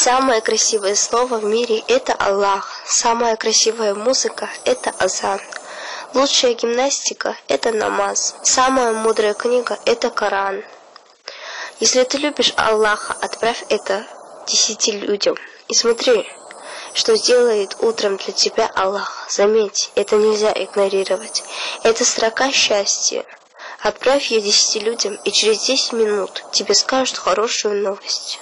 Самое красивое слово в мире – это Аллах. Самая красивая музыка – это азан. Лучшая гимнастика – это намаз. Самая мудрая книга – это Коран. Если ты любишь Аллаха, отправь это десяти людям. И смотри, что сделает утром для тебя Аллах. Заметь, это нельзя игнорировать. Это строка счастья. Отправь ее десяти людям, и через десять минут тебе скажут хорошую новость.